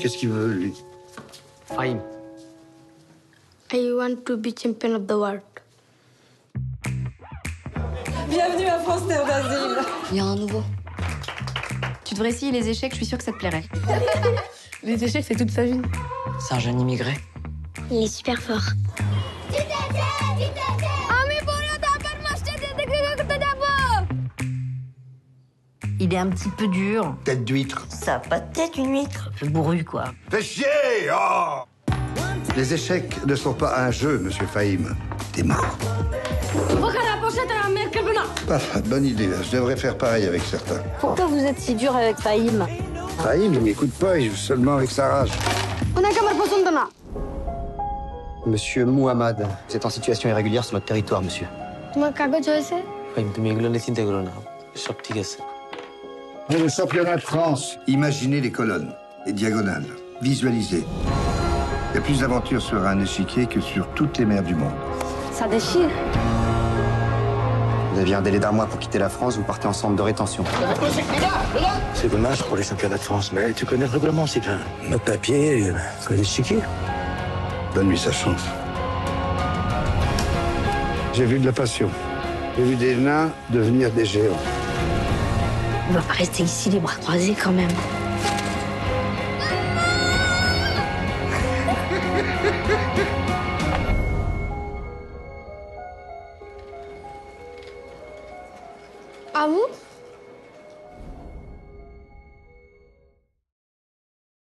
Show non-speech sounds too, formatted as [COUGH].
Qu'est-ce qu'il veut, lui? Fahim. I want to be champion of the world. Bienvenue à France Terre d'Asile. Il y a un nouveau. Tu devrais essayer les échecs, je suis sûre que ça te plairait. [LAUGHS] Les échecs, c'est toute sa vie. C'est un jeune immigré. Il est super fort. Il est un petit peu dur. Tête d'huître. Ça a pas de tête, une huître. Un peu bourru, quoi. Fais chier oh Les échecs ne sont pas un jeu, monsieur Fahim. T'es mort. Ah, bonne idée. Je devrais faire pareil avec certains. Pourquoi vous êtes si dur avec Fahim Fahim, il m'écoute pas, il joue seulement avec sa rage. Monsieur Muhammad, vous êtes en situation irrégulière sur notre territoire, monsieur. Pour le championnat de France, imaginez les colonnes, les diagonales, visualisez. Il y a plus d'aventure sur un échiquier que sur toutes les mers du monde. Ça déchire. Vous aviez un délai d'un mois pour quitter la France, vous partez en centre de rétention. C'est dommage pour les championnats de France, mais tu connais le règlement, Sylvain. Notre papier, euh, que les chiquets. Donne-lui sa chance. J'ai vu de la passion. J'ai vu des nains devenir des géants. On va pas rester ici les bras croisés quand même. Ah vous